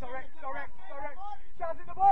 direct, direct, direct. Chance in the ball.